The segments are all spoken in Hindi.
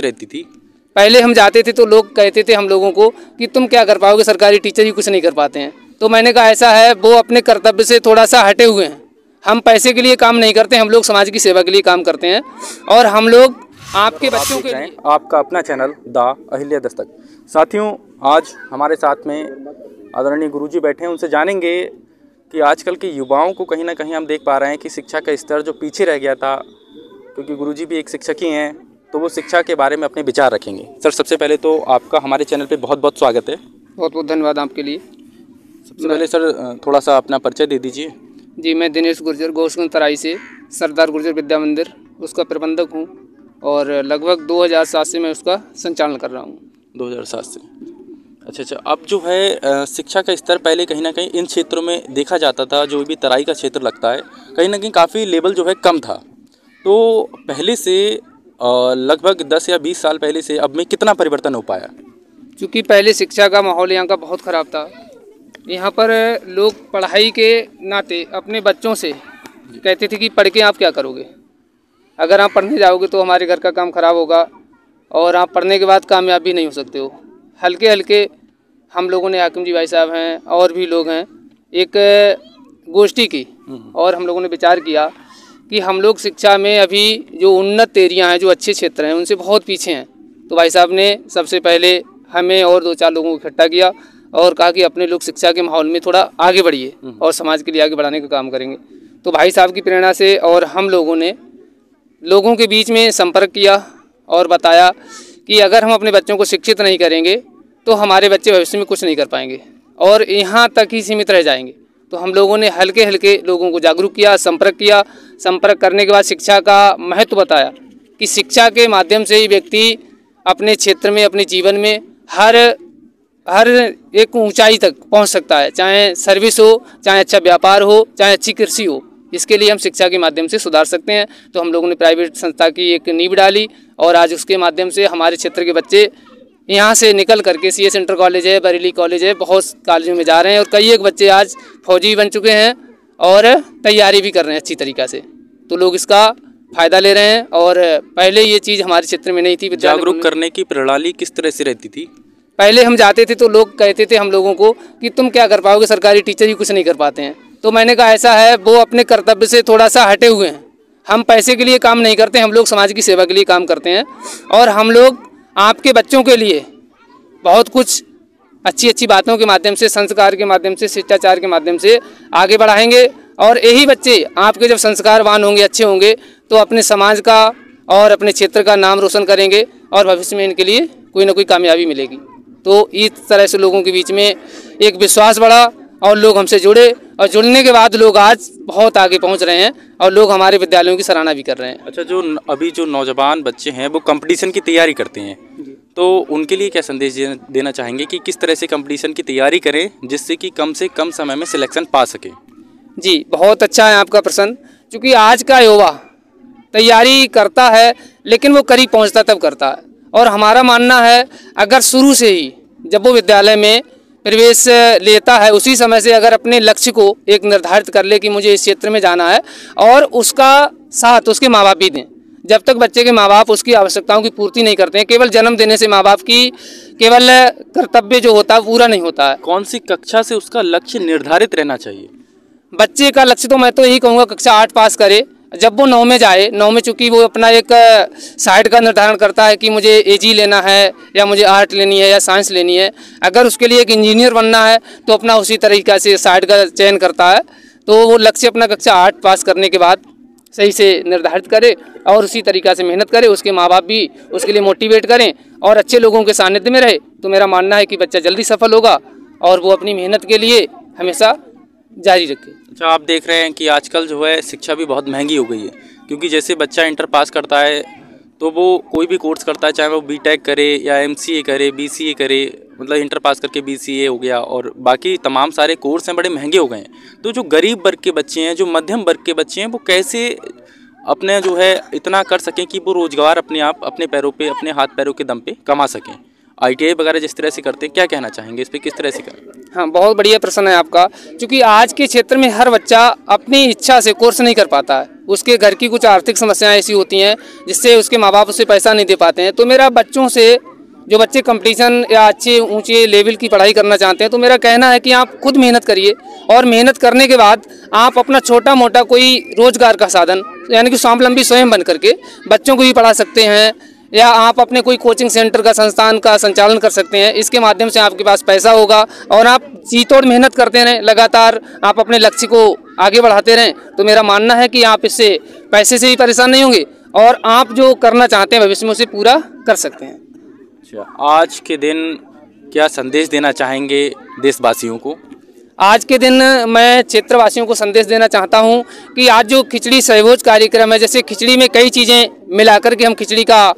रहती थी। पहले हम जाते थे तो लोग कहते थे हम लोगों को कि तुम क्या कर पाओगे सरकारी टीचर ही कुछ नहीं कर पाते हैं। तो मैंने कहा ऐसा है वो अपने कर्तव्य से थोड़ा सा हटे हुए हैं। हम पैसे के लिए काम नहीं करते हम लोग समाज की सेवा के लिए काम करते हैं और हम लोग आपके बच्चों के लिए आपका अपना चैनल द अहिल्या दस्तक। साथियों आज हमारे साथ में आदरणीय गुरुजी बैठे हैं उनसे जानेंगे कि आजकल के युवाओं को कहीं ना कहीं हम देख पा रहे हैं कि शिक्षा का स्तर जो पीछे रह गया था क्योंकि गुरुजी भी एक शिक्षक ही हैं तो वो शिक्षा के बारे में अपने विचार रखेंगे। सर सबसे पहले तो आपका हमारे चैनल पे बहुत बहुत स्वागत है। बहुत बहुत धन्यवाद आपके लिए। सबसे पहले सर थोड़ा सा अपना परिचय दे दीजिए। जी मैं दिनेश गुर्जर गोशगंज तराई से सरदार गुर्जर विद्या मंदिर उसका प्रबंधक हूँ और लगभग 2007 से मैं उसका संचालन कर रहा हूँ। 2007 से। अच्छा अच्छा अब जो है शिक्षा का स्तर पहले कहीं ना कहीं इन क्षेत्रों में देखा जाता था जो भी तराई का क्षेत्र लगता है कहीं ना कहीं काफ़ी लेवल जो है कम था। तो पहले से लगभग 10 या 20 साल पहले से अब में कितना परिवर्तन हो पाया? क्योंकि पहले शिक्षा का माहौल यहाँ का बहुत ख़राब था। यहाँ पर लोग पढ़ाई के नाते अपने बच्चों से कहते थे कि पढ़ के आप क्या करोगे? अगर आप पढ़ने जाओगे तो हमारे घर का काम ख़राब होगा और आप पढ़ने के बाद कामयाब भी नहीं हो सकते हो। हल्के हल्के हम लोगों ने हाकिम जी भाई साहब हैं और भी लोग हैं। एक गोष्ठी की और हम लोगों ने विचार किया कि हम लोग शिक्षा में अभी जो उन्नत एरिया हैं जो अच्छे क्षेत्र हैं उनसे बहुत पीछे हैं। तो भाई साहब ने सबसे पहले हमें और दो चार लोगों को इकट्ठा किया और कहा कि अपने लोग शिक्षा के माहौल में थोड़ा आगे बढ़िए और समाज के लिए आगे बढ़ाने का काम करेंगे। तो भाई साहब की प्रेरणा से और हम लोगों ने लोगों के बीच में संपर्क किया और बताया कि अगर हम अपने बच्चों को शिक्षित नहीं करेंगे तो हमारे बच्चे भविष्य में कुछ नहीं कर पाएँगे और यहाँ तक ही सीमित रह जाएँगे। तो हम लोगों ने हल्के हल्के लोगों को जागरूक किया, संपर्क किया। संपर्क करने के बाद शिक्षा का महत्व बताया कि शिक्षा के माध्यम से ही व्यक्ति अपने क्षेत्र में, अपने जीवन में हर हर एक ऊंचाई तक पहुँच सकता है, चाहे सर्विस हो, चाहे अच्छा व्यापार हो, चाहे अच्छी कृषि हो। इसके लिए हम शिक्षा के माध्यम से सुधार सकते हैं। तो हम लोगों ने प्राइवेट संस्था की एक नींव डाली और आज उसके माध्यम से हमारे क्षेत्र के बच्चे यहाँ से निकल करके सी एस इंटर कॉलेज है बरेली कॉलेज है बहुत कॉलेजों में जा रहे हैं और कई एक बच्चे आज फौजी बन चुके हैं और तैयारी भी कर रहे हैं अच्छी तरीक़ा से। तो लोग इसका फ़ायदा ले रहे हैं और पहले ये चीज़ हमारे क्षेत्र में नहीं थी जागरूक करने की प्रणाली किस तरह से रहती थी? पहले हम जाते थे तो लोग कहते थे हम लोगों को कि तुम क्या कर पाओगे सरकारी टीचर ही कुछ नहीं कर पाते हैं। तो मैंने कहा ऐसा है वो अपने कर्तव्य से थोड़ा सा हटे हुए हैं। हम पैसे के लिए काम नहीं करते हम लोग समाज की सेवा के लिए काम करते हैं और हम लोग आपके बच्चों के लिए बहुत कुछ अच्छी अच्छी बातों के माध्यम से, संस्कार के माध्यम से, शिष्टाचार के माध्यम से आगे बढ़ाएँगे। और यही बच्चे आपके जब संस्कारवान होंगे, अच्छे होंगे तो अपने समाज का और अपने क्षेत्र का नाम रोशन करेंगे और भविष्य में इनके लिए कोई ना कोई कामयाबी मिलेगी। तो इस तरह से लोगों के बीच में एक विश्वास बढ़ा और लोग हमसे जुड़े। और जुड़ने के बाद लोग आज बहुत आगे पहुँच रहे हैं और लोग हमारे विद्यालयों की सराहना भी कर रहे हैं। अच्छा जो अभी जो नौजवान बच्चे हैं वो कंपटीशन की तैयारी करते हैं। तो उनके लिए क्या संदेश देना चाहेंगे कि किस तरह से कंपटीशन की तैयारी करें जिससे कि कम से कम समय में सिलेक्शन पा सकें? जी बहुत अच्छा है आपका प्रश्न क्योंकि आज का युवा तैयारी करता है लेकिन वो करीब पहुँचता तब करता है। और हमारा मानना है अगर शुरू से ही जब वो विद्यालय में प्रवेश लेता है। उसी समय से अगर अपने लक्ष्य को एक निर्धारित कर ले कि मुझे इस क्षेत्र में जाना है और उसका साथ उसके माँ बाप भी दें। जब तक बच्चे के माँ बाप उसकी आवश्यकताओं की पूर्ति नहीं करते हैं केवल जन्म देने से माँ बाप की केवल कर्तव्य जो होता है पूरा नहीं होता है। कौन सी कक्षा से उसका लक्ष्य निर्धारित रहना चाहिए? बच्चे का लक्ष्य तो मैं तो यही कहूँगा कक्षा आठ पास करे। जब वो नौ में जाए, नौ में चूँकि वो अपना एक साइड का निर्धारण करता है कि मुझे एजी लेना है या मुझे आर्ट लेनी है या साइंस लेनी है, अगर उसके लिए एक इंजीनियर बनना है तो अपना उसी तरीक़ा से साइड का चयन करता है। तो वो लक्ष्य अपना कक्षा आठ पास करने के बाद सही से निर्धारित करे और उसी तरीक़ा से मेहनत करे, उसके माँ बाप भी उसके लिए मोटिवेट करें और अच्छे लोगों के सानिध्य में रहे। तो मेरा मानना है कि बच्चा जल्दी सफल होगा और वो अपनी मेहनत के लिए हमेशा जारी रखे। अच्छा आप देख रहे हैं कि आजकल जो है शिक्षा भी बहुत महँगी हो गई है, क्योंकि जैसे बच्चा इंटर पास करता है तो वो कोई भी कोर्स करता है, चाहे वो बीटेक करे या एमसीए करे बीसीए करे मतलब इंटर पास करके बीसीए हो गया, और बाकी तमाम सारे कोर्स हैं, बड़े महँगे हो गए हैं। तो जो गरीब वर्ग के बच्चे हैं, जो मध्यम वर्ग के बच्चे हैं, वो कैसे अपने जो है इतना कर सकें कि वो रोज़गार अपने आप, अपने पैरों पे, अपने हाथ पैरों के दम पे कमा सकें? आईटीआई वगैरह जिस तरह से करते हैं, क्या कहना चाहेंगे? इस पर किस तरह से करें हाँ बहुत बढ़िया प्रश्न है आपका। क्योंकि आज के क्षेत्र में हर बच्चा अपनी इच्छा से कोर्स नहीं कर पाता है। उसके घर की कुछ आर्थिक समस्याएँ ऐसी होती हैं, जिससे उसके माँ बाप उसे पैसा नहीं दे पाते हैं। तो मेरा बच्चों से, जो बच्चे कंपटीशन या अच्छे, ऊँचे लेवल की पढ़ाई करना चाहते हैं तो मेरा कहना है कि आप खुद मेहनत करिए। और मेहनत करने के बाद आप अपना छोटा मोटा कोई रोज़गार का साधन, यानी कि स्वावलंबी स्वयं बन करके बच्चों को भी पढ़ा सकते हैं या आप अपने कोई कोचिंग सेंटर का, संस्थान का संचालन कर सकते हैं। इसके माध्यम से आपके पास पैसा होगा और आप जी तोड़ मेहनत करते रहें। लगातार आप अपने लक्ष्य को आगे बढ़ाते रहें। तो मेरा मानना है कि आप इससे पैसे से भी परेशान नहीं होंगे और आप जो करना चाहते हैं, भविष्य में उसे पूरा कर सकते हैं। अच्छा आज के दिन क्या संदेश देना चाहेंगे देशवासियों को? आज के दिन मैं क्षेत्रवासियों को संदेश देना चाहता हूँ कि आज जो खिचड़ी सहभोज कार्यक्रम है, जैसे खिचड़ी में कई चीज़ें मिलाकर के हम खिचड़ी का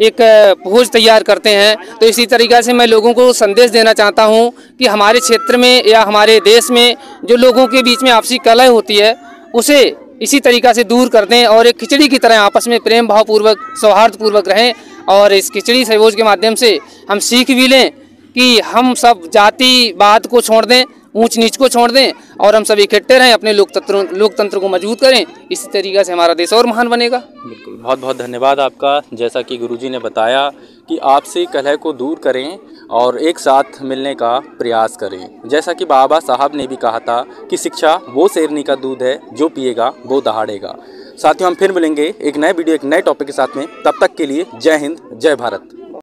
एक भोज तैयार करते हैं। तो इसी तरीक़े से मैं लोगों को संदेश देना चाहता हूँ कि हमारे क्षेत्र में या हमारे देश में जो लोगों के बीच में आपसी कलह होती है, उसे इसी तरीक़ा से दूर कर दें और एक खिचड़ी की तरह आपस में प्रेम भावपूर्वक, सौहार्दपूर्वक रहें और इस खिचड़ी सहभोज के माध्यम से हम सीख भी लें कि हम सब जातिवाद को छोड़ दें ऊंच नीच को छोड़ दें और हम सब इकट्ठे रहें, अपने लोकतंत्र लोकतंत्र को मज़बूत करें, इसी तरीके से हमारा देश और महान बनेगा। बिल्कुल बहुत बहुत धन्यवाद आपका। जैसा कि गुरुजी ने बताया कि आपसे कलह को दूर करें और एक साथ मिलने का प्रयास करें। जैसा कि बाबा साहब ने भी कहा था कि शिक्षा वो शेरनी का दूध है जो पिएगा, वो दहाड़ेगा। साथियों, हम फिर मिलेंगे एक नए वीडियो, एक नए टॉपिक के साथ में। तब तक के लिए जय हिंद, जय भारत।